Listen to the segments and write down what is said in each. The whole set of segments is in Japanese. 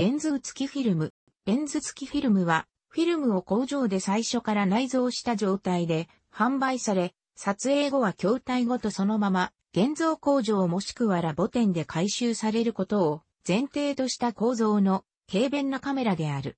レンズ付きフィルム。レンズ付きフィルムは、フィルムを工場で最初から内蔵した状態で販売され、撮影後は筐体ごとそのまま、現像工場もしくはラボ店で回収されることを前提とした構造の軽便なカメラである。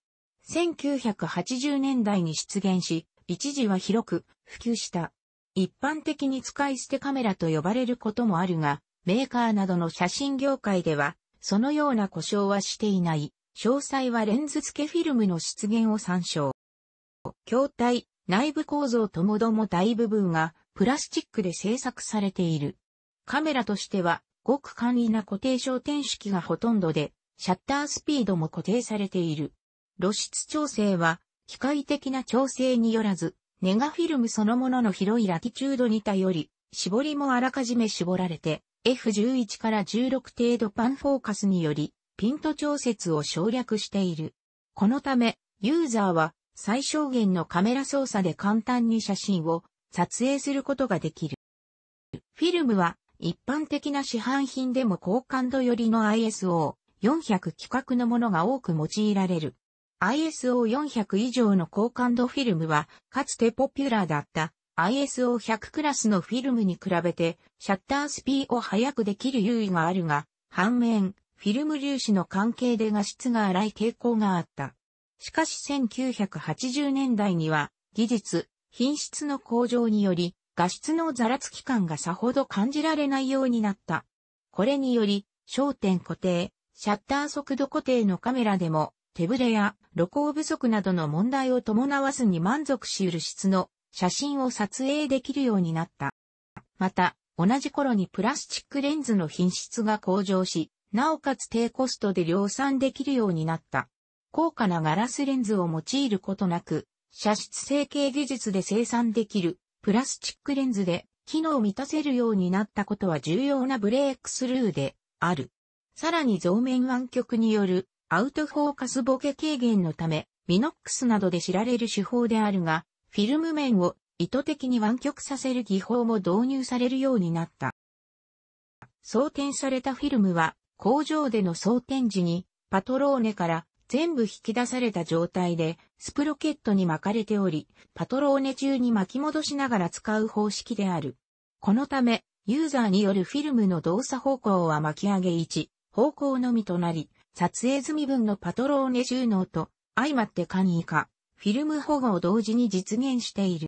1980年代に出現し、一時は広く普及した。一般的に使い捨てカメラと呼ばれることもあるが、メーカーなどの写真業界では、そのような故障はしていない。詳細はレンズ付けフィルムの出現を参照。筐体、内部構造ともども大部分がプラスチックで製作されている。カメラとしては、ごく簡易な固定焦点式がほとんどで、シャッタースピードも固定されている。露出調整は、機械的な調整によらず、ネガフィルムそのものの広いラティチュードに頼り、絞りもあらかじめ絞られて、F11 から16程度パンフォーカスにより、ピント調節を省略している。このため、ユーザーは最小限のカメラ操作で簡単に写真を撮影することができる。フィルムは一般的な市販品でも高感度寄りの ISO400 規格のものが多く用いられる。ISO400 以上の高感度フィルムは、かつてポピュラーだった ISO100 クラスのフィルムに比べて、シャッタースピーを速くできる優位があるが、反面、フィルム粒子の関係で画質が荒い傾向があった。しかし1980年代には、技術、品質の向上により、画質のざらつき感がさほど感じられないようになった。これにより、焦点固定、シャッター速度固定のカメラでも、手ぶれや露光不足などの問題を伴わずに満足し得る質の写真を撮影できるようになった。また、同じ頃にプラスチックレンズの品質が向上し、なおかつ低コストで量産できるようになった。高価なガラスレンズを用いることなく、射出成形技術で生産できるプラスチックレンズで機能を満たせるようになったことは重要なブレークスルーである。さらに増面湾曲によるアウトフォーカスボケ軽減のため、ミノックスなどで知られる手法であるが、フィルム面を意図的に湾曲させる技法も導入されるようになった。装填されたフィルムは工場での装填時にパトローネから全部引き出された状態でスプロケットに巻かれており、パトローネ中に巻き戻しながら使う方式である。このため、ユーザーによるフィルムの動作方向は巻き上げ1、方向のみとなり、撮影済み分のパトローネ収納と相まって簡易化、フィルム保護を同時に実現している。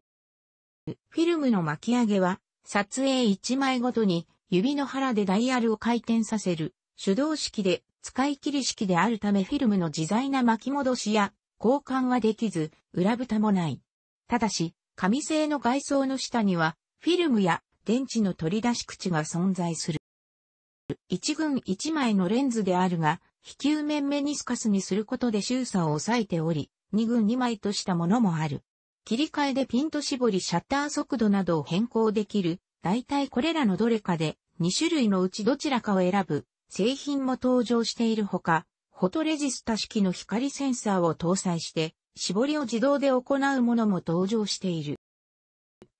フィルムの巻き上げは、撮影1枚ごとに指の腹でダイヤルを回転させる手動式で使い切り式であるためフィルムの自在な巻き戻しや交換はできず、裏蓋もない。ただし、紙製の外装の下には、フィルムや電池の取り出し口が存在する。一群一枚のレンズであるが、非球面メニスカスにすることで周差を抑えており、二群二枚としたものもある。切り替えでピント絞りシャッター速度などを変更できる。大体これらのどれかで2種類のうちどちらかを選ぶ製品も登場しているほか、フォトレジスタ式の光センサーを搭載して絞りを自動で行うものも登場している。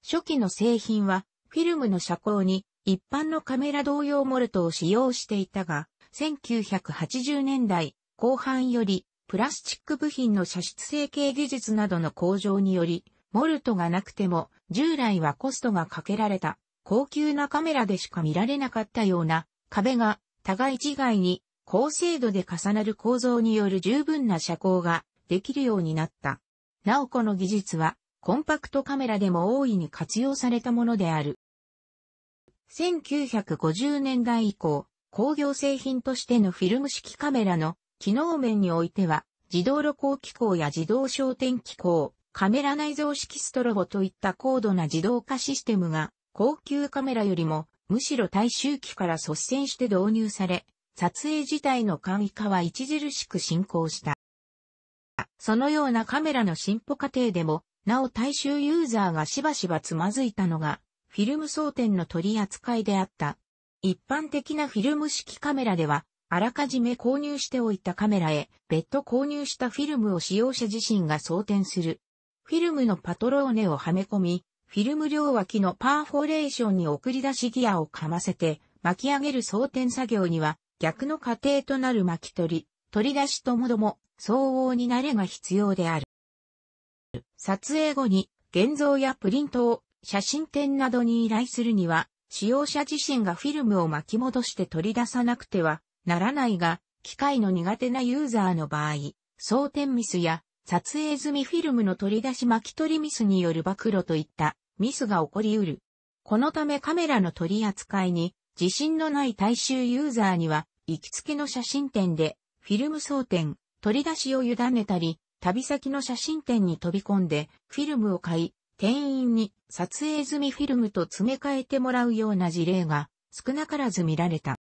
初期の製品はフィルムの遮光に一般のカメラ同様モルトを使用していたが、1980年代後半よりプラスチック部品の射出成形技術などの向上により、モルトがなくても従来はコストがかけられた高級なカメラでしか見られなかったような壁が互い違いに高精度で重なる構造による十分な遮光ができるようになった。なおこの技術はコンパクトカメラでも大いに活用されたものである。1950年代以降、工業製品としてのフィルム式カメラの機能面においては、自動露光機構や自動焦点機構、カメラ内蔵式ストロボといった高度な自動化システムが、高級カメラよりも、むしろ大周期から率先して導入され、撮影自体の簡易化は著しく進行した。そのようなカメラの進歩過程でも、なお大衆ユーザーがしばしばつまずいたのが、フィルム装填の取り扱いであった。一般的なフィルム式カメラでは、あらかじめ購入しておいたカメラへ別途購入したフィルムを使用者自身が装填する。フィルムのパトローネをはめ込み、フィルム両脇のパーフォレーションに送り出しギアをかませて巻き上げる装填作業には逆の過程となる巻き取り、取り出しともども相応に慣れが必要である。撮影後に現像やプリントを写真展などに依頼するには、使用者自身がフィルムを巻き戻して取り出さなくてはならないが、機械の苦手なユーザーの場合、装填ミスや撮影済みフィルムの取り出し巻き取りミスによる暴露といったミスが起こり得る。このためカメラの取り扱いに自信のない大衆ユーザーには行きつけの写真展でフィルム装填、取り出しを委ねたり、旅先の写真展に飛び込んでフィルムを買い、店員に撮影済みフィルムと詰め替えてもらうような事例が少なからず見られた。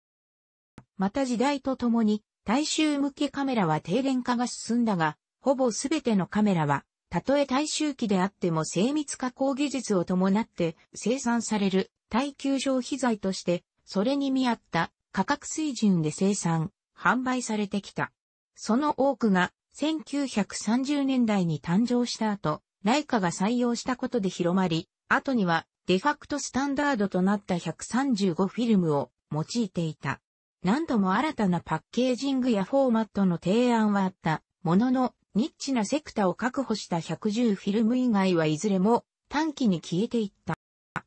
また時代とともに大衆向けカメラは低廉化が進んだが、ほぼすべてのカメラは、たとえ大衆機であっても精密加工技術を伴って生産される耐久消費財として、それに見合った価格水準で生産、販売されてきた。その多くが1930年代に誕生した後、ライカが採用したことで広まり、後にはデファクトスタンダードとなった135フィルムを用いていた。何度も新たなパッケージングやフォーマットの提案はあったものの、ニッチなセクタを確保した110フィルム以外はいずれも短期に消えていった。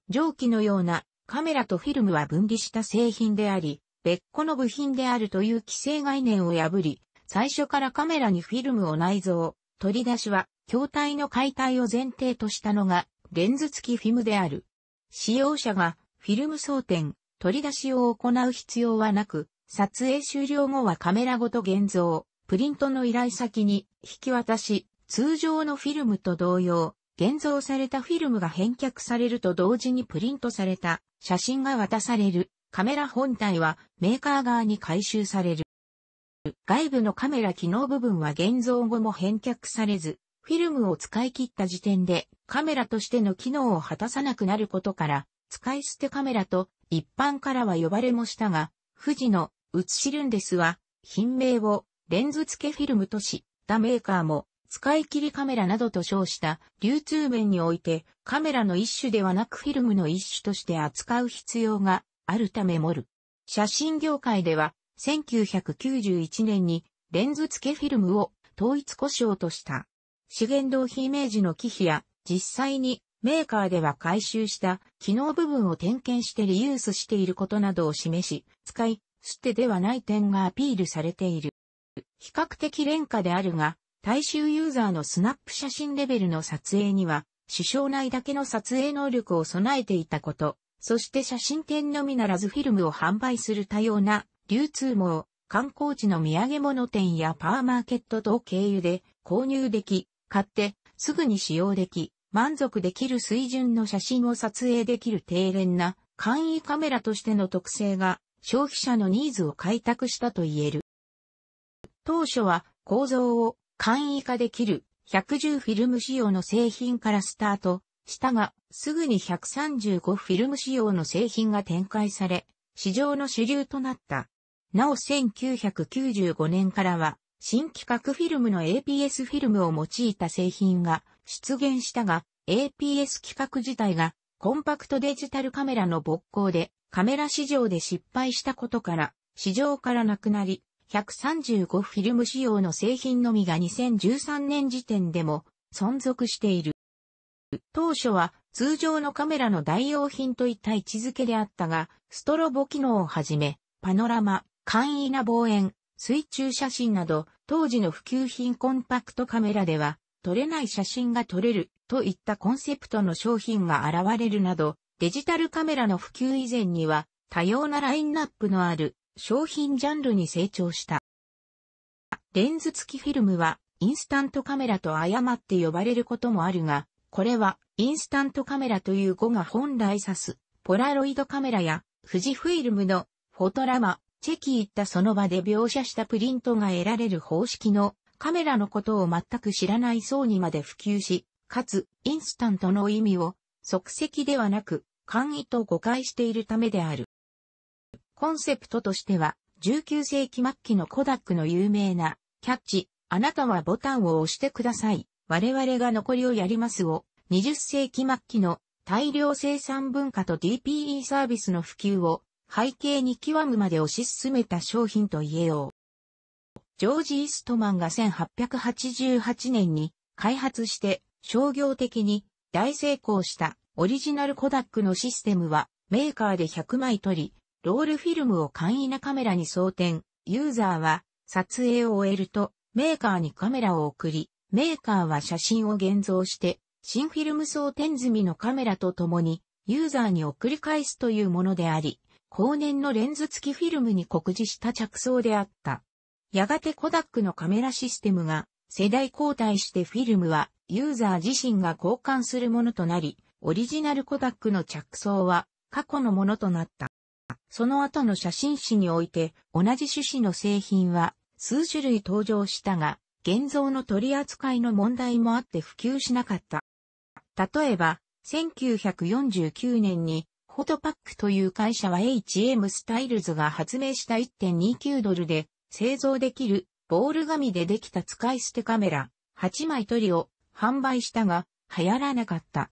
蒸気のようなカメラとフィルムは分離した製品であり、別個の部品であるという既成概念を破り、最初からカメラにフィルムを内蔵、取り出しは筐体の解体を前提としたのがレンズ付きフィムである。使用者がフィルム装填、取り出しを行う必要はなく、撮影終了後はカメラごと現像、プリントの依頼先に引き渡し、通常のフィルムと同様、現像されたフィルムが返却されると同時にプリントされた写真が渡される。カメラ本体はメーカー側に回収される。外部のカメラ機能部分は現像後も返却されず、フィルムを使い切った時点でカメラとしての機能を果たさなくなることから、使い捨てカメラと一般からは呼ばれもしたが、富士のウツシルンデスは、品名をレンズ付けフィルムとし、他メーカーも使い切りカメラなどと称した流通面においてカメラの一種ではなくフィルムの一種として扱う必要があるためもる。写真業界では1991年にレンズ付けフィルムを統一故障とした。資源同比イメージの機器や実際にメーカーでは回収した機能部分を点検してリユースしていることなどを示し、使い捨てではない点がアピールされている。比較的廉価であるが、大衆ユーザーのスナップ写真レベルの撮影には、首相内だけの撮影能力を備えていたこと、そして写真店のみならずフィルムを販売する多様な流通網、観光地の土産物店やパーマーケット等経由で購入でき、買ってすぐに使用でき、満足できる水準の写真を撮影できる低廉な簡易カメラとしての特性が消費者のニーズを開拓したと言える。当初は構造を簡易化できる110フィルム仕様の製品からスタートしたが、すぐに135フィルム仕様の製品が展開され、市場の主流となった。なお1995年からは、新規格フィルムの APS フィルムを用いた製品が出現したが、APS 規格自体がコンパクトデジタルカメラの勃興でカメラ市場で失敗したことから市場からなくなり、135フィルム仕様の製品のみが2013年時点でも存続している。当初は通常のカメラの代用品といった位置づけであったが、ストロボ機能をはじめ、パノラマ、簡易な望遠、水中写真など、当時の普及品コンパクトカメラでは、撮れない写真が撮れるといったコンセプトの商品が現れるなど、デジタルカメラの普及以前には多様なラインナップのある商品ジャンルに成長した。レンズ付きフィルムはインスタントカメラと誤って呼ばれることもあるが、これはインスタントカメラという語が本来指すポラロイドカメラや富士フィルムのフォトラマ、チェキ行ったその場で描写したプリントが得られる方式のカメラのことを全く知らない層にまで普及し、かつ、インスタントの意味を即席ではなく、簡易と誤解しているためである。コンセプトとしては、19世紀末期のコダックの有名な、キャッチ、あなたはボタンを押してください。我々が残りをやりますを、20世紀末期の大量生産文化と DPE サービスの普及を背景に極むまで推し進めた商品と言えよう。ジョージ・イストマンが1888年に開発して商業的に大成功したオリジナルコダックのシステムはメーカーで100枚取り、ロールフィルムを簡易なカメラに装填、ユーザーは撮影を終えるとメーカーにカメラを送り、メーカーは写真を現像して新フィルム装填済みのカメラとともにユーザーに送り返すというものであり、後年のレンズ付きフィルムに酷似した着想であった。やがてコダックのカメラシステムが世代交代してフィルムはユーザー自身が交換するものとなり、オリジナルコダックの着想は過去のものとなった。その後の写真誌において同じ種子の製品は数種類登場したが、現像の取り扱いの問題もあって普及しなかった。例えば、1949年に、フォトパックという会社は HM スタイルズが発明した1.29ドルで製造できるボール紙でできた使い捨てカメラ8枚取りを販売したが流行らなかった。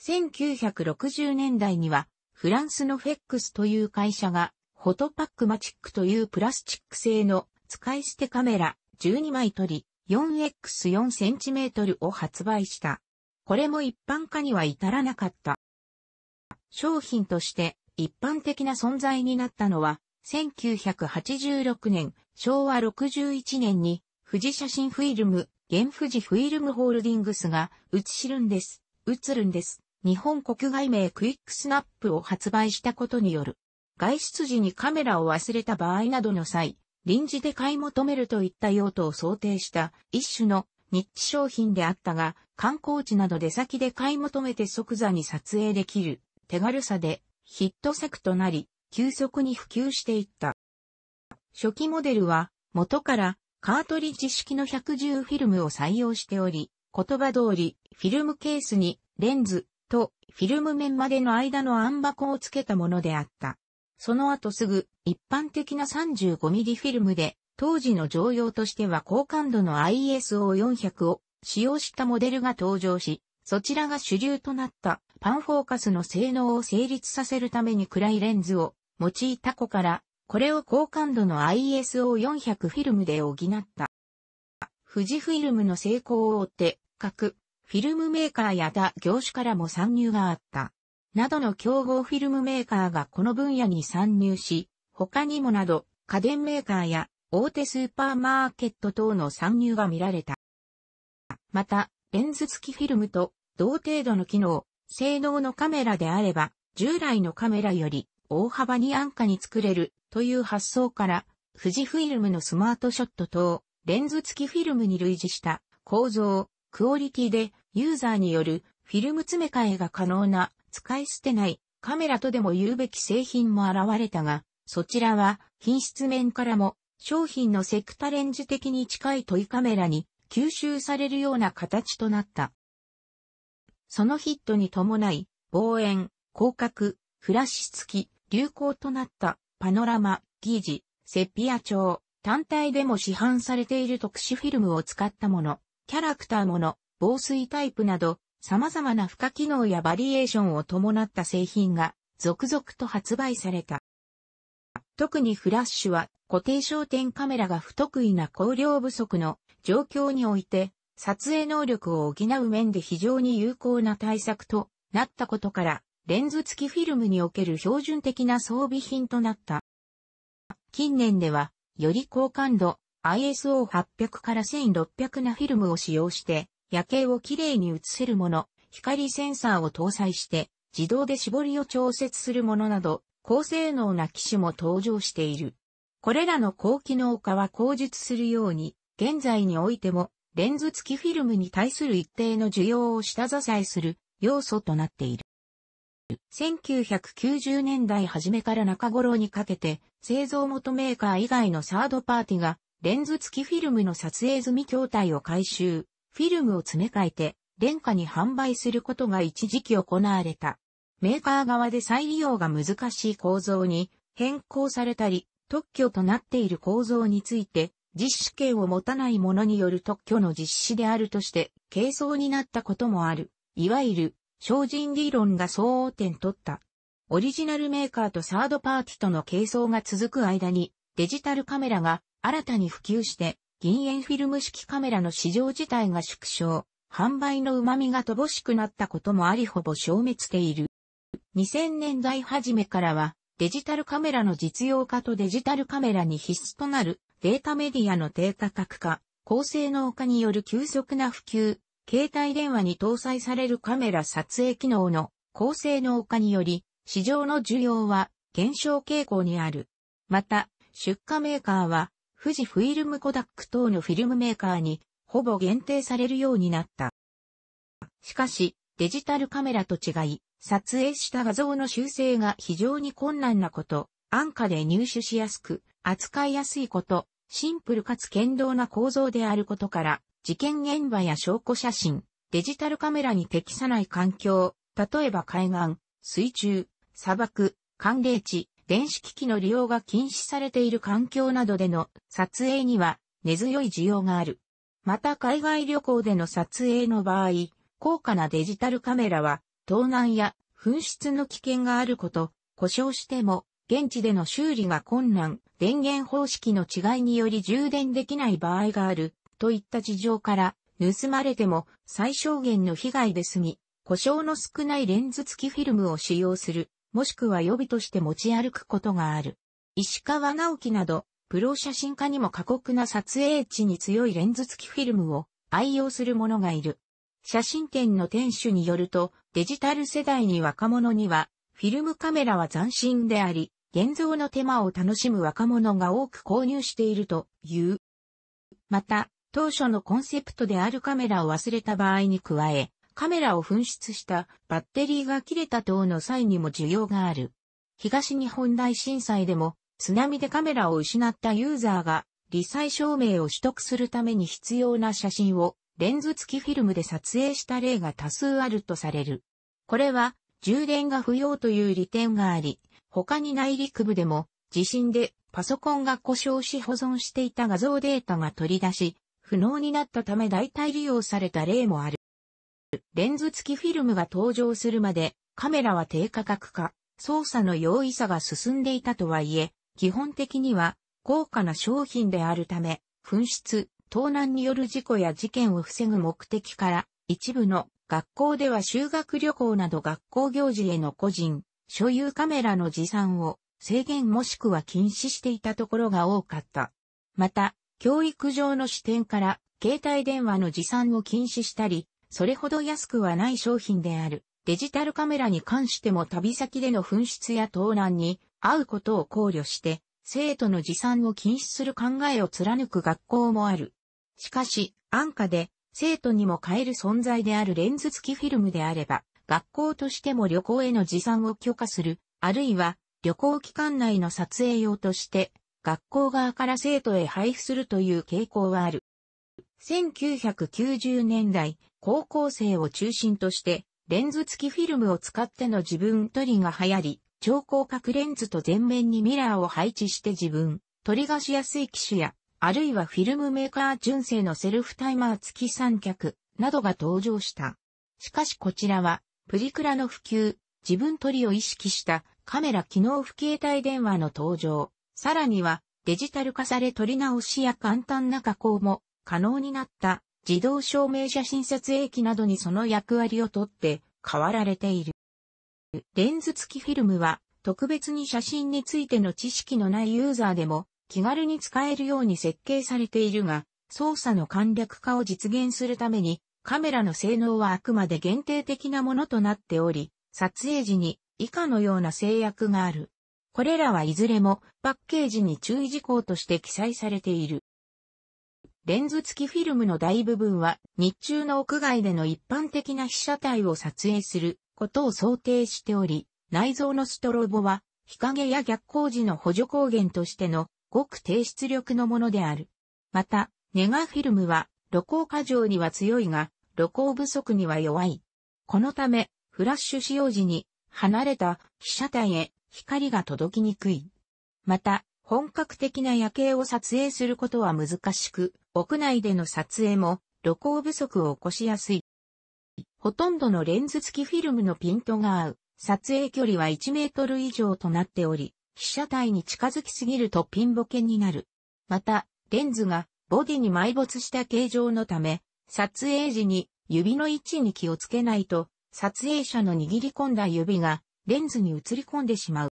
1960年代にはフランスの FEX という会社が Photo-Pack-Matic というプラスチック製の使い捨てカメラ12枚撮り 4x4cm を発売した。これも一般化には至らなかった。商品として一般的な存在になったのは、1986年、昭和61年に、富士写真フィルム、現富士フィルムホールディングスが、写ルンです、写ルンです、日本国外名 QuickSnap を発売したことによる。外出時にカメラを忘れた場合などの際、臨時で買い求めるといった用途を想定した一種のニッチ商品であったが、観光地など出先で買い求めて即座に撮影できる手軽さでヒット作となり、急速に普及していった。初期モデルは元からカートリッジ式の110フィルムを採用しており、言葉通りフィルムケースにレンズとフィルム面までの間の暗箱をつけたものであった。その後すぐ一般的な 35mm フィルムで当時の常用としては高感度の ISO400 を使用したモデルが登場し、そちらが主流となったパンフォーカスの性能を成立させるために暗いレンズを用いた子から、これを高感度の ISO400 フィルムで補った。富士フィルムの成功を追って、各フィルムメーカーや他業種からも参入があった。などの競合フィルムメーカーがこの分野に参入し、他にもなど家電メーカーや大手スーパーマーケット等の参入が見られた。また、レンズ付きフィルムと同程度の機能、性能のカメラであれば、従来のカメラより大幅に安価に作れるという発想から、富士フィルムのスマートショット等、レンズ付きフィルムに類似した構造、クオリティでユーザーによるフィルム詰め替えが可能な使い捨てないカメラとでも言うべき製品も現れたが、そちらは品質面からも商品のセクタレンジ的に近いトイカメラに吸収されるような形となった。そのヒットに伴い、望遠、広角、フラッシュ付き、流行となったパノラマ、ギージ、セピア調、単体でも市販されている特殊フィルムを使ったもの、キャラクターもの、防水タイプなど、様々な付加機能やバリエーションを伴った製品が続々と発売された。特にフラッシュは固定焦点カメラが不得意な光量不足の状況において撮影能力を補う面で非常に有効な対策となったことからレンズ付きフィルムにおける標準的な装備品となった。近年ではより高感度 ISO800 から1600なフィルムを使用して夜景をきれいに映せるもの、光センサーを搭載して自動で絞りを調節するものなど高性能な機種も登場している。これらの高機能化は口述するように、現在においても、レンズ付きフィルムに対する一定の需要を下支えする要素となっている。1990年代初めから中頃にかけて、製造元メーカー以外のサードパーティが、レンズ付きフィルムの撮影済み筐体を回収、フィルムを詰め替えて、廉価に販売することが一時期行われた。メーカー側で再利用が難しい構造に変更されたり、特許となっている構造について、実施権を持たない者による特許の実施であるとして、軽装になったこともある。いわゆる、精進理論が総点取った。オリジナルメーカーとサードパーティとの軽装が続く間に、デジタルカメラが新たに普及して銀塩フィルム式カメラの市場自体が縮小、販売の旨味が乏しくなったこともありほぼ消滅している。2000年代初めからはデジタルカメラの実用化とデジタルカメラに必須となるデータメディアの低価格化、高性能化による急速な普及、携帯電話に搭載されるカメラ撮影機能の高性能化により、市場の需要は減少傾向にある。また、出荷メーカーは、富士フィルムコダック等のフィルムメーカーに、ほぼ限定されるようになった。しかし、デジタルカメラと違い、撮影した画像の修正が非常に困難なこと、安価で入手しやすく、扱いやすいこと、シンプルかつ堅牢な構造であることから、事件現場や証拠写真、デジタルカメラに適さない環境、例えば海岸、水中、砂漠、寒冷地、電子機器の利用が禁止されている環境などでの撮影には根強い需要がある。また海外旅行での撮影の場合、高価なデジタルカメラは盗難や紛失の危険があること、故障しても現地での修理が困難、電源方式の違いにより充電できない場合があるといった事情から盗まれても最小限の被害で済み、故障の少ないレンズ付きフィルムを使用するもしくは予備として持ち歩くことがある。石川直樹など、プロ写真家にも過酷な撮影地に強いレンズ付きフィルムを愛用する者がいる。写真展の店主によると、デジタル世代に若者には、フィルムカメラは斬新であり、現像の手間を楽しむ若者が多く購入しているという。また、当初のコンセプトであるカメラを忘れた場合に加え、カメラを紛失したバッテリーが切れた等の際にも需要がある。東日本大震災でも津波でカメラを失ったユーザーが理災証明を取得するために必要な写真をレンズ付きフィルムで撮影した例が多数あるとされる。これは充電が不要という利点があり、他に内陸部でも地震でパソコンが故障し保存していた画像データが取り出し、不能になったため代替利用された例もある。レンズ付きフィルムが登場するまでカメラは低価格化、操作の容易さが進んでいたとはいえ、基本的には高価な商品であるため、紛失、盗難による事故や事件を防ぐ目的から、一部の学校では修学旅行など学校行事への個人、所有カメラの持参を制限もしくは禁止していたところが多かった。また、教育上の視点から携帯電話の持参を禁止したり、それほど安くはない商品である。デジタルカメラに関しても旅先での紛失や盗難に遭うことを考慮して、生徒の持参を禁止する考えを貫く学校もある。しかし、安価で生徒にも買える存在であるレンズ付きフィルムであれば、学校としても旅行への持参を許可する、あるいは旅行期間内の撮影用として、学校側から生徒へ配布するという傾向はある。1990年代、高校生を中心として、レンズ付きフィルムを使っての自分撮りが流行り、超広角レンズと前面にミラーを配置して自分、撮りがしやすい機種や、あるいはフィルムメーカー純正のセルフタイマー付き三脚などが登場した。しかしこちらは、プリクラの普及、自分撮りを意識したカメラ機能不携帯電話の登場、さらにはデジタル化され撮り直しや簡単な加工も可能になった自動証明写真撮影機などにその役割をとって変わられている。レンズ付きフィルムは特別に写真についての知識のないユーザーでも気軽に使えるように設計されているが、操作の簡略化を実現するためにカメラの性能はあくまで限定的なものとなっており、撮影時に以下のような制約がある。これらはいずれもパッケージに注意事項として記載されている。レンズ付きフィルムの大部分は日中の屋外での一般的な被写体を撮影することを想定しており、内蔵のストロボは日陰や逆光時の補助光源としてのごく低出力のものである。また、ネガフィルムは露光過剰には強いが、露光不足には弱い。このため、フラッシュ使用時に離れた被写体へ光が届きにくい。また、本格的な夜景を撮影することは難しく、屋内での撮影も露光不足を起こしやすい。ほとんどのレンズ付きフィルムのピントが合う。撮影距離は1メートル以上となっており、被写体に近づきすぎるとピンボケになる。また、レンズがボディに埋没した形状のため、撮影時に指の位置に気をつけないと、撮影者の握り込んだ指がレンズに映り込んでしまう。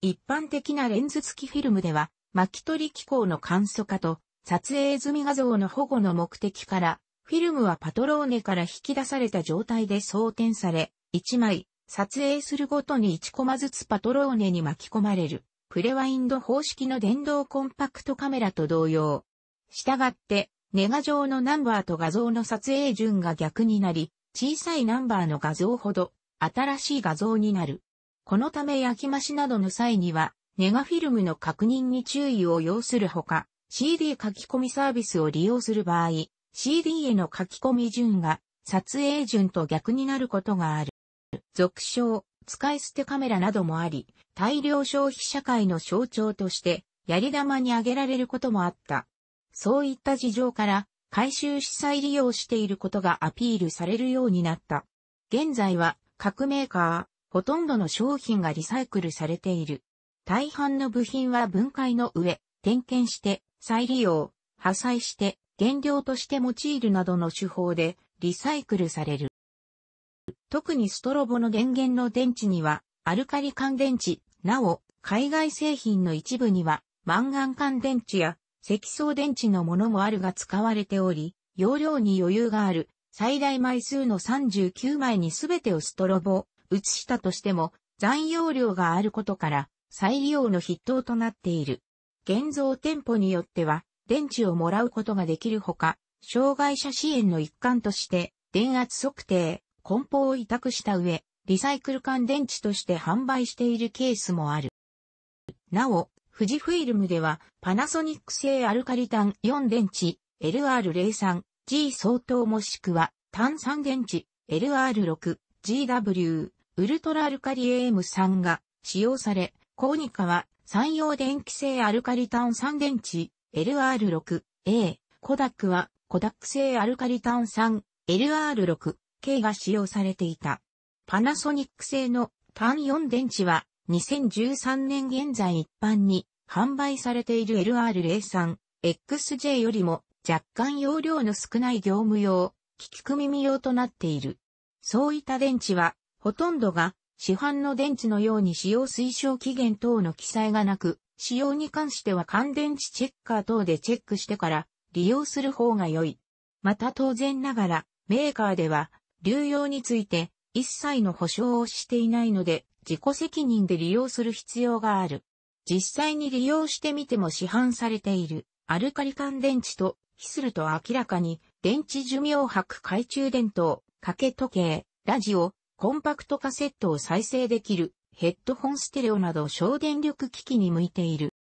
一般的なレンズ付きフィルムでは、巻き取り機構の簡素化と撮影済み画像の保護の目的から、フィルムはパトローネから引き出された状態で装填され、1枚、撮影するごとに1コマずつパトローネに巻き込まれる、プレワインド方式の電動コンパクトカメラと同様。したがって、ネガ上のナンバーと画像の撮影順が逆になり、小さいナンバーの画像ほど新しい画像になる。このため焼き増しなどの際には、ネガフィルムの確認に注意を要するほか、CD 書き込みサービスを利用する場合、CD への書き込み順が撮影順と逆になることがある。俗称、使い捨てカメラなどもあり、大量消費社会の象徴として、やり玉に挙げられることもあった。そういった事情から、回収し再利用していることがアピールされるようになった。現在は各メーカー、ほとんどの商品がリサイクルされている。大半の部品は分解の上、点検して再利用、破砕して原料として用いるなどの手法でリサイクルされる。特にストロボの電源の電池にはアルカリ乾電池、なお海外製品の一部にはマンガン乾電池や積層電池のものもあるが使われており、容量に余裕がある最大枚数の39枚にすべてをストロボ、移したとしても残容量があることから再利用の筆頭となっている。現像店舗によっては電池をもらうことができるほか、障害者支援の一環として電圧測定、梱包を委託した上、リサイクル乾電池として販売しているケースもある。なお、富士フイルムではパナソニック製アルカリ炭4電池 LR03 G 相当もしくは炭酸電池 LR6GW ウルトラアルカリ AM3 が使用され、コーニカは山陽電気製アルカリ炭3電池 LR6A、コダックはコダック製アルカリ炭酸 LR6K が使用されていた。パナソニック製の炭4電池は2013年現在一般に販売されている LR03XJ よりも若干容量の少ない業務用、機器組み用となっている。そういった電池はほとんどが市販の電池のように使用推奨期限等の記載がなく、使用に関しては乾電池チェッカー等でチェックしてから利用する方が良い。また当然ながらメーカーでは流用について一切の保証をしていないので自己責任で利用する必要がある。実際に利用してみても市販されているアルカリ乾電池と比すると明らかに電池寿命博懐中電灯、掛け時計、ラジオ、コンパクトカセットを再生できるヘッドホンステレオなど省電力機器に向いている。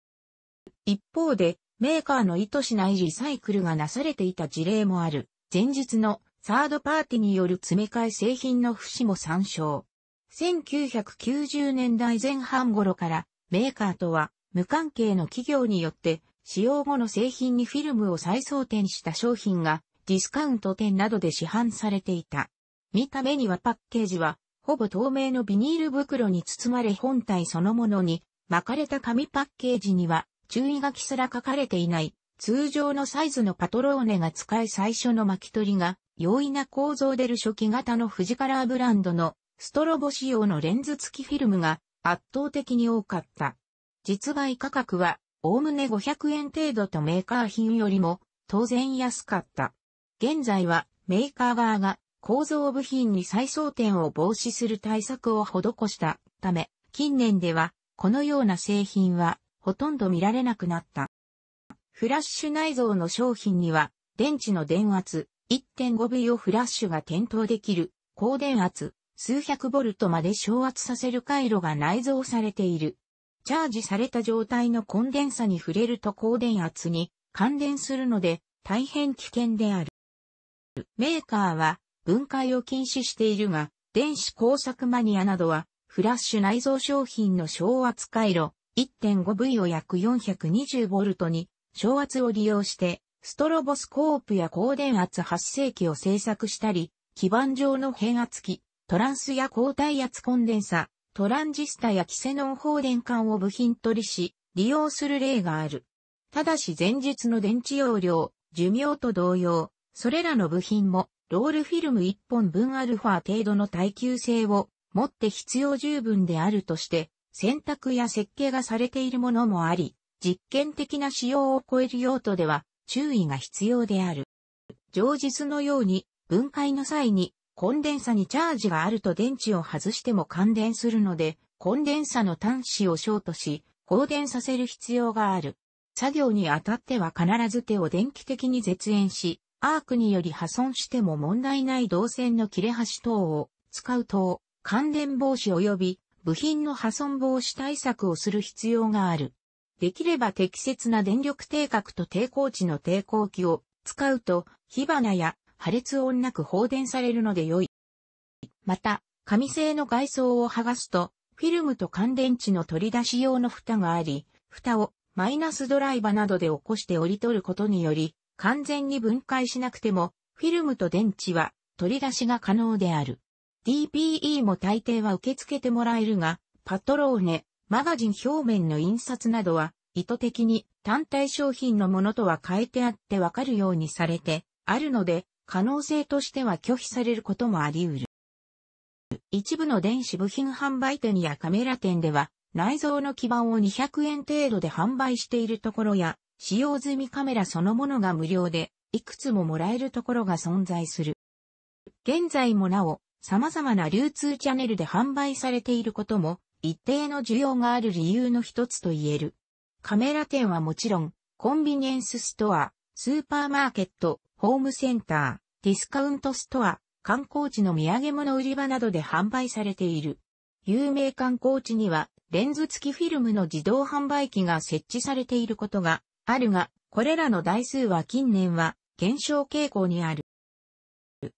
一方でメーカーの意図しないリサイクルがなされていた事例もある。前述のサードパーティによる詰め替え製品の節も参照。1990年代前半頃からメーカーとは無関係の企業によって使用後の製品にフィルムを再装填した商品がディスカウント店などで市販されていた。見た目にはパッケージはほぼ透明のビニール袋に包まれ本体そのものに巻かれた紙パッケージには注意書きすら書かれていない通常のサイズのパトローネが使え最初の巻き取りが容易な構造でる初期型の富士カラーブランドのストロボ仕様のレンズ付きフィルムが圧倒的に多かった。実売価格は、おおむね500円程度とメーカー品よりも当然安かった。現在はメーカー側が構造部品に再装填を防止する対策を施したため、近年ではこのような製品はほとんど見られなくなった。フラッシュ内蔵の商品には電池の電圧 1.5V をフラッシュが点灯できる高電圧数百ボルトまで昇圧させる回路が内蔵されている。チャージされた状態のコンデンサに触れると高電圧に関連するので大変危険である。メーカーは分解を禁止しているが、電子工作マニアなどはフラッシュ内蔵商品の昇圧回路 1.5V を約 420V に昇圧を利用してストロボスコープや高電圧発生器を製作したり、基板上の変圧器、トランスや高体圧コンデンサ、トランジスタやキセノン放電管を部品取りし、利用する例がある。ただし前述の電池容量、寿命と同様、それらの部品も、ロールフィルム1本分アルファ程度の耐久性を持って必要十分であるとして、選択や設計がされているものもあり、実験的な使用を超える用途では注意が必要である。上述のように分解の際にコンデンサにチャージがあると電池を外しても感電するので、コンデンサの端子をショートし、放電させる必要がある。作業にあたっては必ず手を電気的に絶縁し、アークにより破損しても問題ない導線の切れ端等を使うと、感電防止及び部品の破損防止対策をする必要がある。できれば適切な電力定格と抵抗値の抵抗器を使うと火花や破裂音なく放電されるので良い。また、紙製の外装を剥がすと、フィルムと乾電池の取り出し用の蓋があり、蓋をマイナスドライバなどで起こして折り取ることにより、完全に分解しなくても、フィルムと電池は取り出しが可能である。DPE も大抵は受け付けてもらえるが、パトローネ、マガジン表面の印刷などは意図的に単体商品のものとは変えてあってわかるようにされてあるので、可能性としては拒否されることもあり得る。一部の電子部品販売店やカメラ店では、内蔵の基板を200円程度で販売しているところや、使用済みカメラそのものが無料で、いくつももらえるところが存在する。現在もなお、様々な流通チャンネルで販売されていることも、一定の需要がある理由の一つと言える。カメラ店はもちろん、コンビニエンスストア、スーパーマーケット、ホームセンター、ディスカウントストア、観光地の土産物売り場などで販売されている。有名観光地には、レンズ付きフィルムの自動販売機が設置されていることがあるが、これらの台数は近年は減少傾向にある。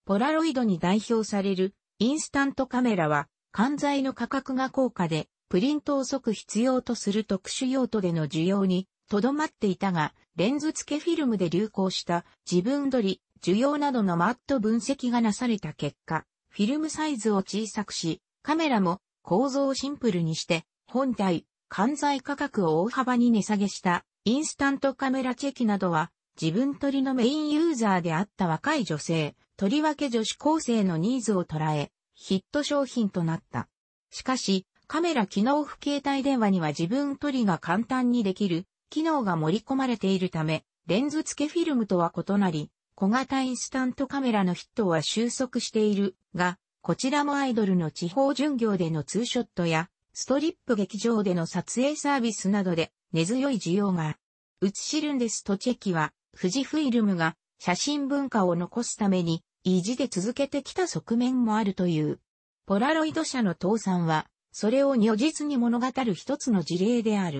ポラロイドに代表されるインスタントカメラは、関材の価格が高価で、プリントを即必要とする特殊用途での需要にとどまっていたが、レンズ付けフィルムで流行した自分撮り、需要などのマット分析がなされた結果、フィルムサイズを小さくし、カメラも構造をシンプルにして、本体、関材価格を大幅に値下げしたインスタントカメラチェキなどは、自分撮りのメインユーザーであった若い女性、とりわけ女子高生のニーズを捉え、ヒット商品となった。しかし、カメラ機能付携帯電話には自分取りが簡単にできる機能が盛り込まれているため、レンズ付けフィルムとは異なり、小型インスタントカメラのヒットは収束しているが、こちらもアイドルの地方巡業でのツーショットや、ストリップ劇場での撮影サービスなどで根強い需要が。映しるんですとチェキは、富士フィルムが写真文化を残すために維持で続けてきた側面もあるという。ポラロイド社の倒産はそれを如実に物語る一つの事例である。